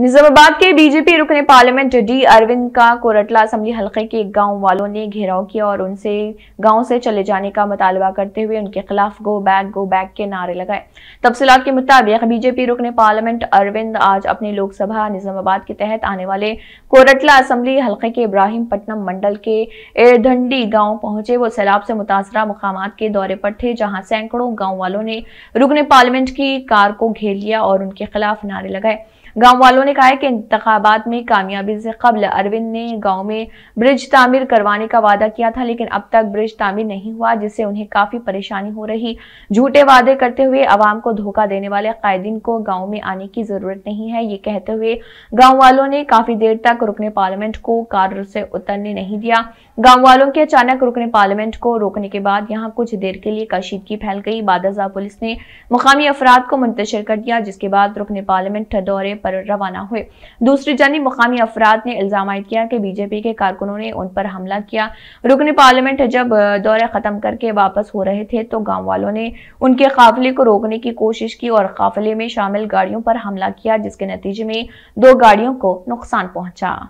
निजामाबाद के बीजेपी रुकने parliament D Arvind का कोरटला असम्बली हलके के गाँव वालों ने घेराव किया और उनसे गाँव से चले जाने का मुतालबा करते हुए उनके खिलाफ गो बैक गो बैक के नारे लगाए। तफसीत के मुताबिक बीजेपी रुकने पार्लियामेंट अरविंद आज अपने लोकसभा निजामाबाद के तहत आने वाले कोरटला असम्बली हल्के के इब्राहिम पट्टनम मंडल के एरधंडी गाँव पहुँचे। वो सैलाब से मुतासरा मकाम के दौरे पर थे, जहाँ सैकड़ों गाँव वालों ने रुकने पार्लियामेंट की कार को घेर लिया और उनके खिलाफ नारे लगाए। गाँव वालों ने कहा है कि इंतबात में कामयाबी से कबल अरविंद ने गाँव में ब्रिज तामीर करवाने का वादा किया था, लेकिन अब तक ब्रिज तामीर नहीं हुआ, जिससे उन्हें काफ़ी परेशानी हो रही। झूठे वादे करते हुए आवाम को धोखा देने वाले कायदीन को गाँव में आने की ज़रूरत नहीं है। ये कहते हुए गाँव वालों ने काफ़ी देर तक रुकने पार्लियामेंट को कार से उतरने नहीं दिया। गाँव वालों के अचानक रुकने पार्लियामेंट को रोकने के बाद यहाँ कुछ देर के लिए कशीदगी फैल गई। बादजा पुलिस ने मुकामी अफराद को मुंतशिर कर दिया, जिसके बाद रुकने पार्लियामेंट दौरे पर रवाना हुए। दूसरी जानब मुकामी अफराद ने इल्ज़ाम किया कि बीजेपी के कारकुनों ने उन पर हमला किया। रुकन पार्लियामेंट जब दौरे खत्म करके वापस हो रहे थे तो गाँव वालों ने उनके काफिले को रोकने की कोशिश की और काफिले में शामिल गाड़ियों पर हमला किया, जिसके नतीजे में दो गाड़ियों को नुकसान पहुँचा।